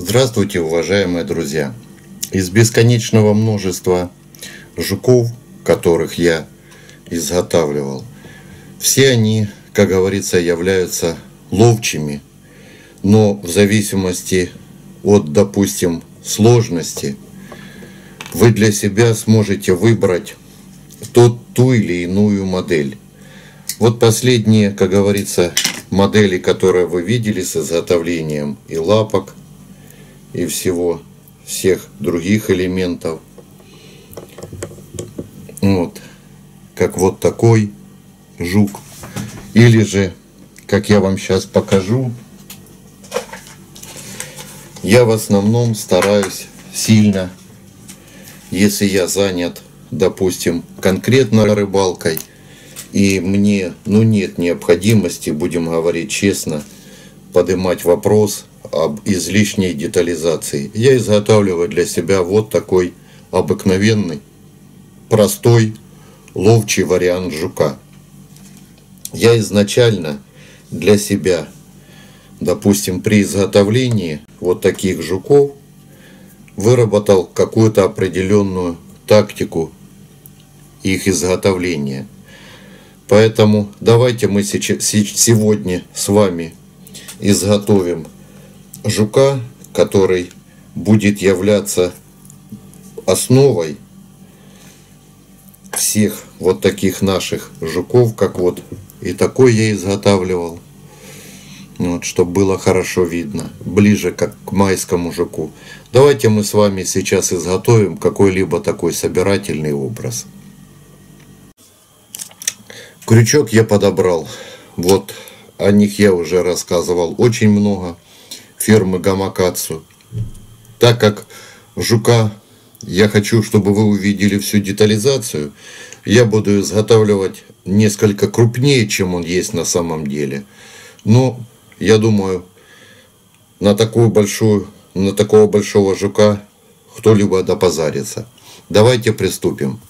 Здравствуйте, уважаемые друзья! Из бесконечного множества жуков, которых я изготавливал, все они, как говорится, являются ловчими, но в зависимости от, допустим, сложности, вы для себя сможете выбрать тот, ту или иную модель. Вот последние, как говорится, модели, которые вы видели с изготовлением и лапок, и всего, всех других элементов. Вот, как вот такой жук. Или же, как я вам сейчас покажу, я в основном стараюсь сильно, если я занят, допустим, конкретно рыбалкой, и мне, ну нет необходимости, будем говорить честно, поднимать вопрос об излишней детализации. Я изготавливаю для себя вот такой обыкновенный, простой, ловчий вариант жука. Я изначально для себя, допустим, при изготовлении вот таких жуков, выработал какую-то определенную тактику их изготовления – Поэтому давайте мы сегодня с вами изготовим жука, который будет являться основой всех вот таких наших жуков, как вот и такой я изготавливал, вот, чтобы было хорошо видно, ближе как к майскому жуку. Давайте мы с вами сейчас изготовим какой-либо такой собирательный образ. Крючок я подобрал. Вот о них я уже рассказывал очень много. Фирмы Гамакацу. Так как жука я хочу, чтобы вы увидели всю детализацию, я буду изготавливать несколько крупнее, чем он есть на самом деле. Но я думаю, на такую большую, на такого большого жука кто-либо допозарится. Давайте приступим.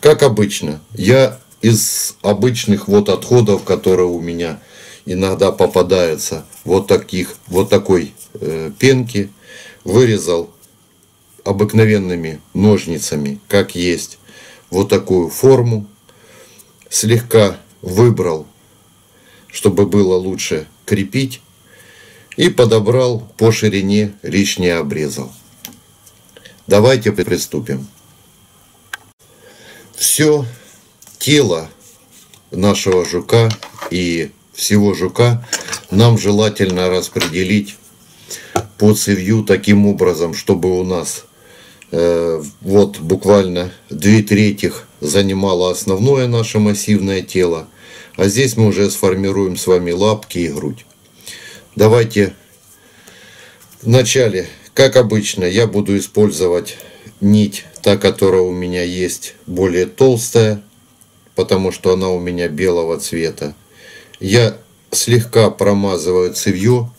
Как обычно, я из обычных вот отходов, которые у меня иногда попадаются, вот таких, вот такой э, пенки, вырезал обыкновенными ножницами, как есть, вот такую форму, слегка выбрал, чтобы было лучше крепить, и подобрал по ширине, лишнее обрезал. Давайте приступим. Все тело нашего жука и всего жука нам желательно распределить по цевью таким образом, чтобы у нас э, вот буквально две трети занимало основное наше массивное тело, а здесь мы уже сформируем с вами лапки и грудь. Давайте вначале, как обычно, я буду использовать нить, та, которая у меня есть, более толстая, потому что она у меня белого цвета. Я слегка промазываю цевье.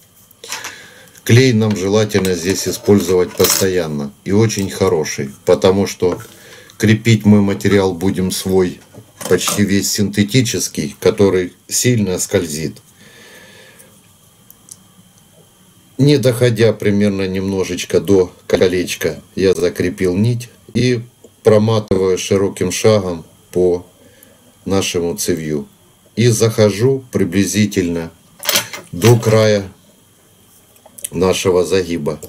Клей нам желательно здесь использовать постоянно и очень хороший, потому что крепить мы материал будем свой почти весь синтетический, который сильно скользит. Не доходя примерно немножечко до колечка, я закрепил нить и проматываю широким шагом по нашему цевью. И захожу приблизительно до края нашего загиба.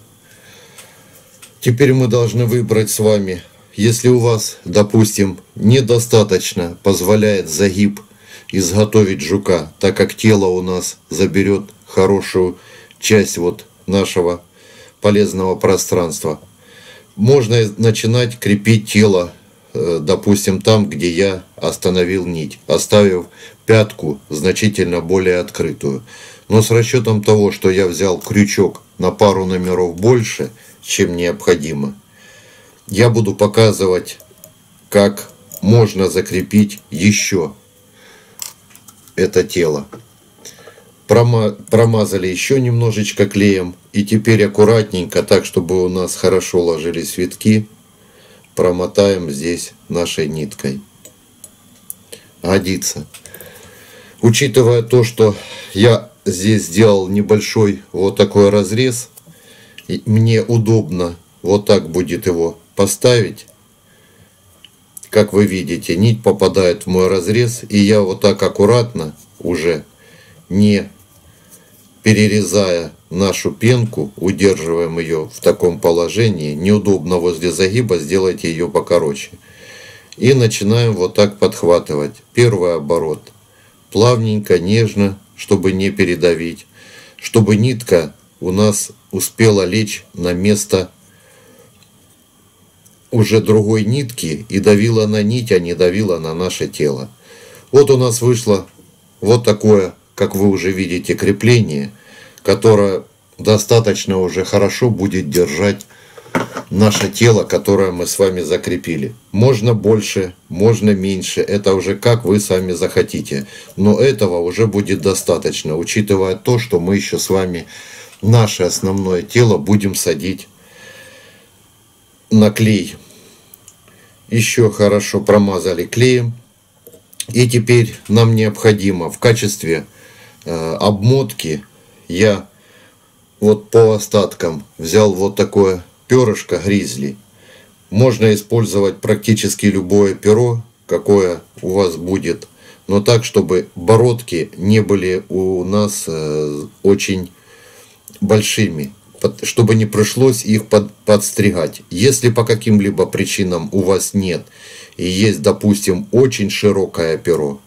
Теперь мы должны выбрать с вами, если у вас, допустим, недостаточно позволяет загиб изготовить жука, так как тело у нас заберет хорошую часть вот нашего полезного пространства. Можно начинать крепить тело допустим, там, где я остановил нить, оставив пятку значительно более открытую. Но с расчетом того, что я взял крючок на пару номеров больше, чем необходимо, я буду показывать, как можно закрепить еще это тело. Промазали еще немножечко клеем. И теперь аккуратненько, так, чтобы у нас хорошо ложились витки, промотаем здесь нашей ниткой. Годится. Учитывая то, что я здесь сделал небольшой вот такой разрез, мне удобно вот так будет его поставить. Как вы видите, нить попадает в мой разрез, и я вот так аккуратно уже не перерезая нашу пенку, удерживаем ее в таком положении, неудобно возле загиба, сделайте ее покороче. И начинаем вот так подхватывать. Первый оборот. Плавненько, нежно, чтобы не передавить. Чтобы нитка у нас успела лечь на место уже другой нитки и давила на нить, а не давила на наше тело. Вот у нас вышло вот такое, как вы уже видите, крепление, которое достаточно уже хорошо будет держать наше тело, которое мы с вами закрепили. Можно больше, можно меньше, это уже как вы сами захотите. Но этого уже будет достаточно, учитывая то, что мы еще с вами наше основное тело будем садить на клей. Еще хорошо промазали клеем. И теперь нам необходимо в качестве э, обмотки я вот по остаткам взял вот такое перышко гризли. Можно использовать практически любое перо, какое у вас будет, но так, чтобы бородки не были у нас э, очень большими, чтобы не пришлось их под, подстригать. Если по каким-либо причинам у вас нет и есть, допустим, очень широкое перо,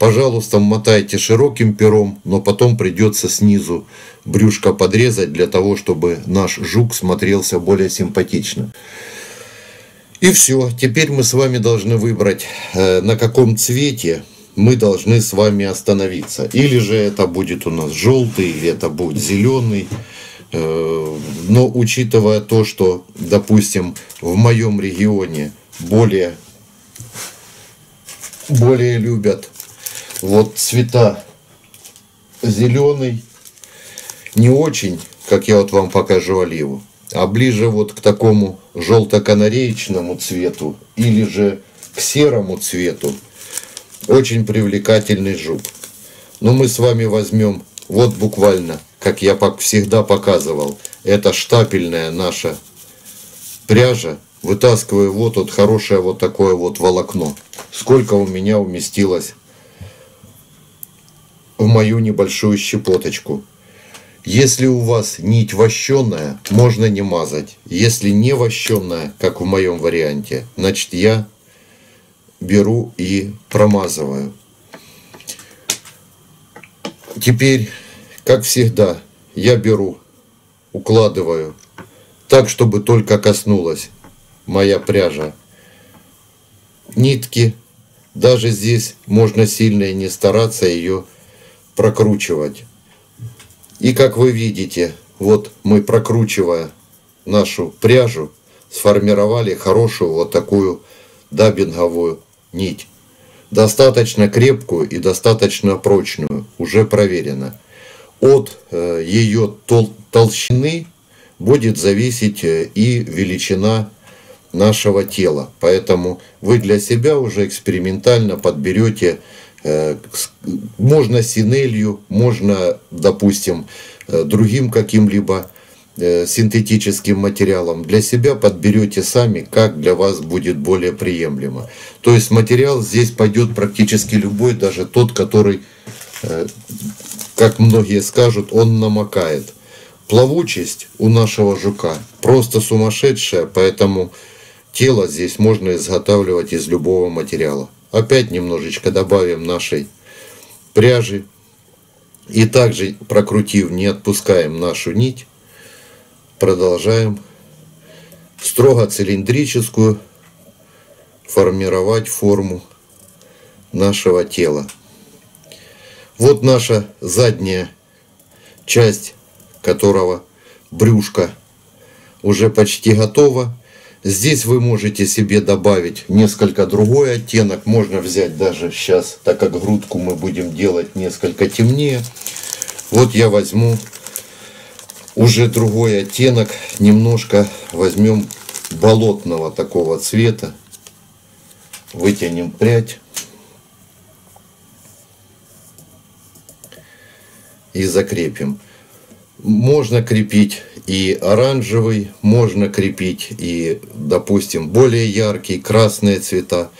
пожалуйста, мотайте широким пером, но потом придется снизу брюшко подрезать для того, чтобы наш жук смотрелся более симпатично. И все, теперь мы с вами должны выбрать, э, на каком цвете мы должны с вами остановиться. Или же это будет у нас желтый, или это будет зеленый. Э, но учитывая то, что, допустим, в моем регионе более, более любят вот цвета зеленый, не очень, как я вот вам покажу оливу, а ближе вот к такому желто-канареечному цвету или же к серому цвету, очень привлекательный жук. Но мы с вами возьмем вот буквально, как я всегда показывал, это штапельная наша пряжа. Вытаскиваю вот вот хорошее вот такое вот волокно. Сколько у меня уместилось в мою небольшую щепоточку. Если у вас нить вощеная, можно не мазать. Если не вощеная, как в моем варианте, значит я беру и промазываю. Теперь, как всегда, я беру, укладываю так, чтобы только коснулась моя пряжа нитки. Даже здесь можно сильно и не стараться ее прокручивать. И как вы видите, вот мы прокручивая нашу пряжу, сформировали хорошую вот такую дабинговую нить. Достаточно крепкую и достаточно прочную, уже проверено. От э, ее тол толщины будет зависеть э, и величина нашего тела. Поэтому вы для себя уже экспериментально подберете, можно синелью, можно, допустим, другим каким-либо синтетическим материалом, для себя подберете сами, как для вас будет более приемлемо. То есть материал здесь пойдет практически любой, даже тот, который, э, как многие скажут, он намокает. Плавучесть у нашего жука просто сумасшедшая, поэтому тело здесь можно изготавливать из любого материала. Опять немножечко добавим нашей пряжи. И также прокрутив, не отпускаем нашу нить продолжаем строго цилиндрическую формировать форму нашего тела. Вот наша задняя часть, которого брюшко уже почти готова. Здесь вы можете себе добавить несколько другой оттенок. Можно взять даже сейчас, так как грудку мы будем делать несколько темнее. Вот я возьму уже другой оттенок. Немножко возьмем болотного такого цвета. Вытянем прядь. И закрепим. Можно крепить и оранжевый можно крепить, и, допустим, более яркие красные цвета.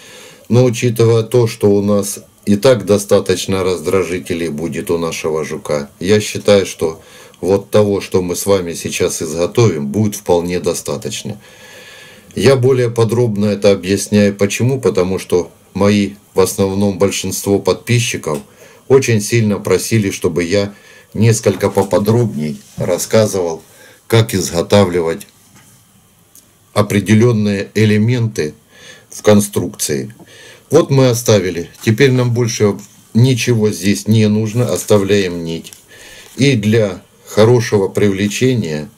Но учитывая то, что у нас и так достаточно раздражителей будет у нашего жука, я считаю, что вот того, что мы с вами сейчас изготовим, будет вполне достаточно. Я более подробно это объясняю почему, потому что мои, в основном большинство подписчиков, очень сильно просили, чтобы я несколько поподробнее рассказывал, как изготавливать определенные элементы в конструкции. Вот мы оставили. Теперь нам больше ничего здесь не нужно. Оставляем нить. И для хорошего привлечения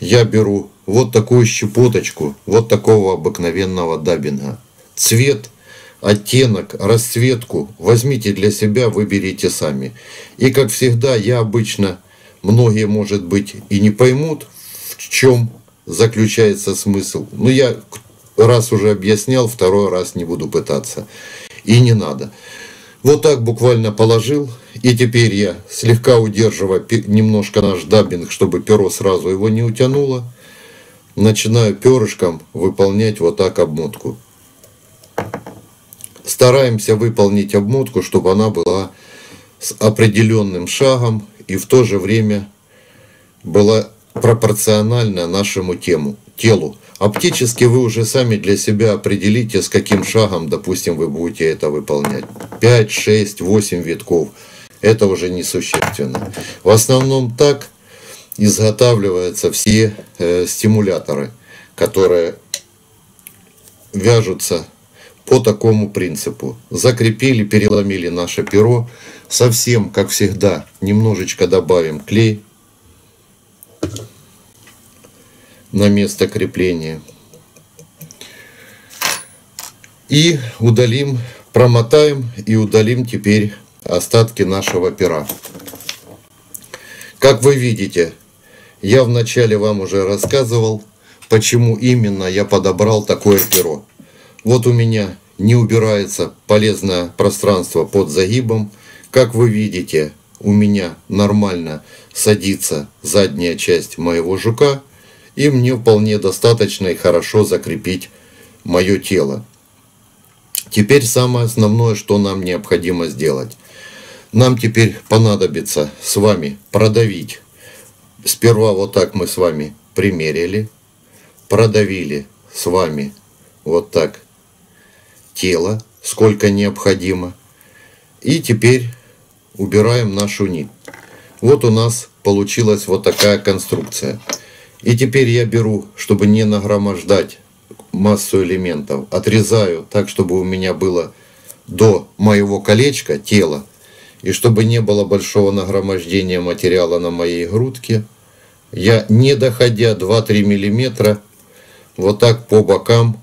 я беру вот такую щепоточку, вот такого обыкновенного дабинга. Цвет, оттенок, расцветку возьмите для себя, выберите сами. И как всегда, я обычно, многие, может быть, и не поймут, в чем заключается смысл. Но я раз уже объяснял, второй раз не буду пытаться. И не надо. Вот так буквально положил, и теперь я, слегка удерживая немножко наш даббинг, чтобы перо сразу его не утянуло, начинаю перышком выполнять вот так обмотку. Стараемся выполнить обмотку, чтобы она была с определенным шагом и в то же время была пропорциональна нашему тему, телу. Оптически вы уже сами для себя определите, с каким шагом, допустим, вы будете это выполнять. 5, 6, 8 витков. Это уже несущественно. В основном так изготавливаются все э, стимуляторы, которые вяжутся по такому принципу. Закрепили, переломили наше перо. Совсем, как всегда, немножечко добавим клей на место крепления. И удалим, промотаем и удалим теперь остатки нашего пера. Как вы видите, я вначале вам уже рассказывал, почему именно я подобрал такое перо. Вот у меня не убирается полезное пространство под загибом. Как вы видите, у меня нормально садится задняя часть моего жука и мне вполне достаточно и хорошо закрепить мое тело. Теперь самое основное, что нам необходимо сделать. Нам теперь понадобится с вами продавить. Сперва вот так мы с вами примерили, продавили с вами вот так тело, сколько необходимо. И теперь убираем нашу нить. Вот у нас получилась вот такая конструкция. И теперь я беру, чтобы не нагромождать массу элементов, отрезаю так, чтобы у меня было до моего колечка тело, и чтобы не было большого нагромождения материала на моей грудке, я, не доходя 2-3 миллиметра, вот так по бокам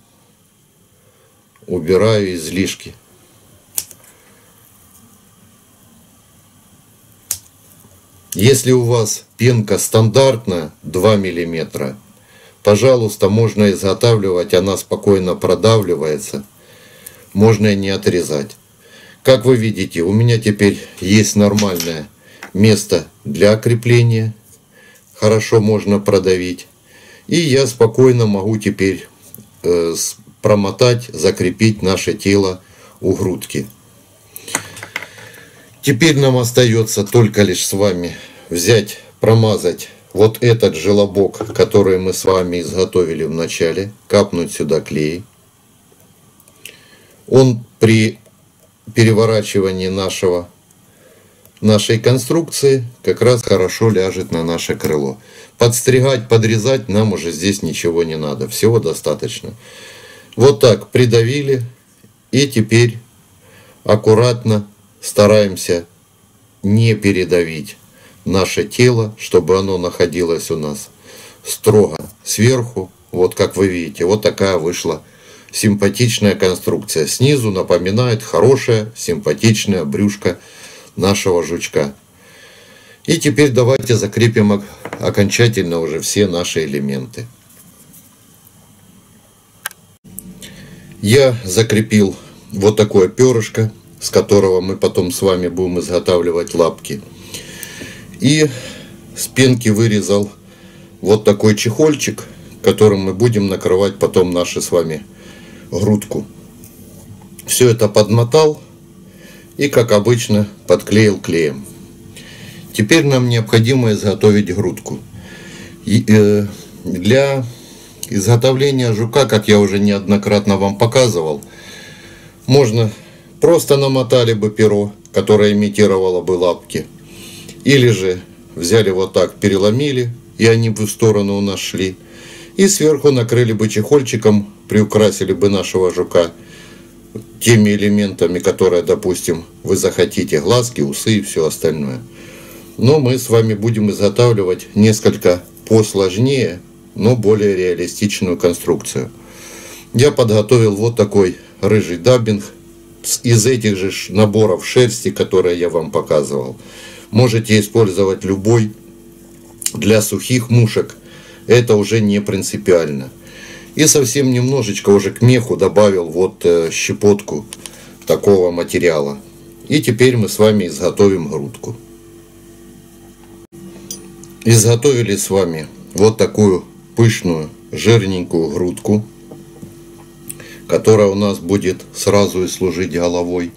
убираю излишки. Если у вас пенка стандартная 2 мм, пожалуйста, можно изготавливать, она спокойно продавливается, можно и не отрезать. Как вы видите, у меня теперь есть нормальное место для крепления, хорошо можно продавить. И я спокойно могу теперь э, промотать, закрепить наше тело у грудки. Теперь нам остается только лишь с вами взять, промазать вот этот желобок, который мы с вами изготовили в начале, капнуть сюда клей. Он при переворачивании нашего, нашей конструкции как раз хорошо ляжет на наше крыло. Подстригать, подрезать нам уже здесь ничего не надо, всего достаточно. Вот так придавили и теперь аккуратно стараемся не передавить наше тело, чтобы оно находилось у нас строго сверху. Вот как вы видите, вот такая вышла симпатичная конструкция. Снизу напоминает хорошее, симпатичное брюшко нашего жучка. И теперь давайте закрепим окончательно уже все наши элементы. Я закрепил вот такое перышко с которого мы потом с вами будем изготавливать лапки. И с пенки вырезал вот такой чехольчик, которым мы будем накрывать потом наши с вами грудку. Все это подмотал и, как обычно, подклеил клеем. Теперь нам необходимо изготовить грудку. И, э, для изготовления жука, как я уже неоднократно вам показывал, можно просто намотали бы перо, которое имитировало бы лапки. Или же взяли вот так, переломили, и они бы в сторону у. И сверху накрыли бы чехольчиком, приукрасили бы нашего жука теми элементами, которые, допустим, вы захотите, глазки, усы и все остальное. Но мы с вами будем изготавливать несколько посложнее, но более реалистичную конструкцию. Я подготовил вот такой рыжий даббинг из этих же наборов шерсти, которые я вам показывал. Можете использовать любой для сухих мушек. Это уже не принципиально. И совсем немножечко уже к меху добавил вот э, щепотку такого материала. И теперь мы с вами изготовим грудку. Изготовили с вами вот такую пышную жирненькую грудку, которая у нас будет сразу и служить головой.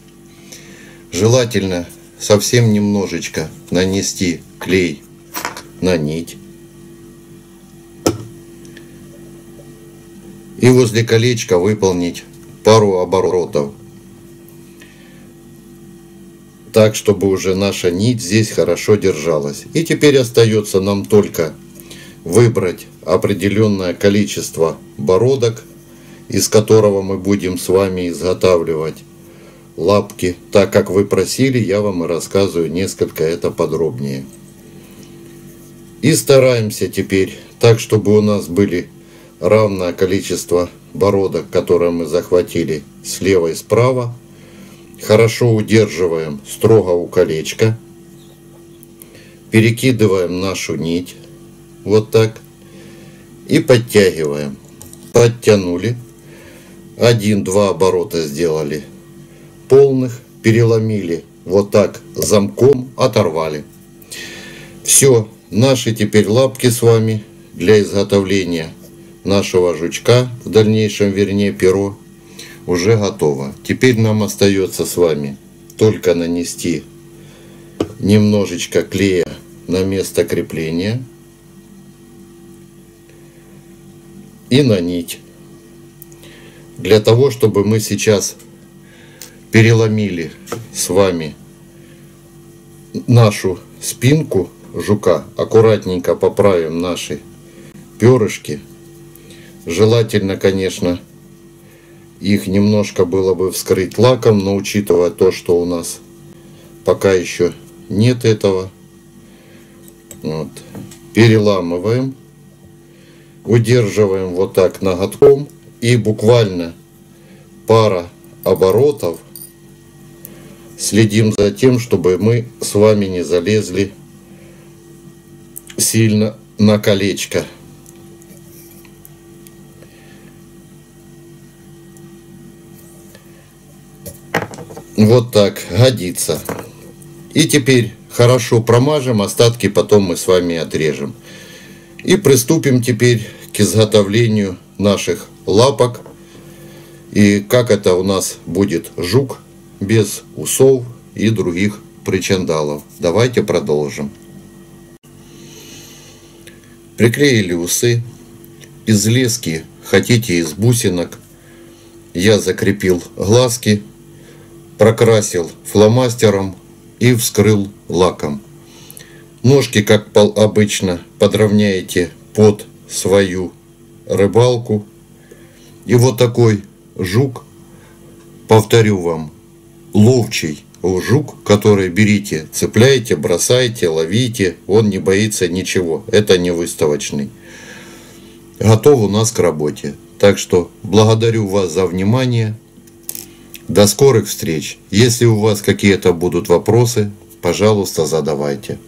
Желательно совсем немножечко нанести клей на нить. И возле колечка выполнить пару оборотов. Так, чтобы уже наша нить здесь хорошо держалась. И теперь остается нам только выбрать определенное количество бородок, из которого мы будем с вами изготавливать лапки. Так как вы просили, я вам и рассказываю несколько это подробнее. И стараемся теперь так, чтобы у нас были равное количество бородок, которые мы захватили слева и справа. Хорошо удерживаем строго у колечка. Перекидываем нашу нить вот так. И подтягиваем. Подтянули. Один-два оборота сделали полных. Переломили вот так замком, оторвали. Все, наши теперь лапки с вами для изготовления нашего жучка, в дальнейшем вернее перо, уже готово. Теперь нам остается с вами только нанести немножечко клея на место крепления и на нить. Для того, чтобы мы сейчас переломили с вами нашу спинку жука, аккуратненько поправим наши перышки. Желательно, конечно, их немножко было бы вскрыть лаком, но учитывая то, что у нас пока еще нет этого, вот, переламываем удерживаем вот так ноготком и буквально пара оборотов следим за тем, чтобы мы с вами не залезли сильно на колечко. Вот так годится. И теперь хорошо промажем, остатки потом мы с вами отрежем. И приступим теперь к изготовлению наших лапок. И как это у нас будет жук без усов и других причандалов. Давайте продолжим. Приклеили усы. Из лески, хотите из бусинок, я закрепил глазки, прокрасил фломастером и вскрыл лаком. Ножки, как обычно, подровняете под свою рыбалку. И вот такой жук, повторю вам, ловчий жук, который берите, цепляете, бросаете, ловите, он не боится ничего, это не выставочный. Готов у нас к работе. Так что благодарю вас за внимание. До скорых встреч. Если у вас какие-то будут вопросы, пожалуйста, задавайте.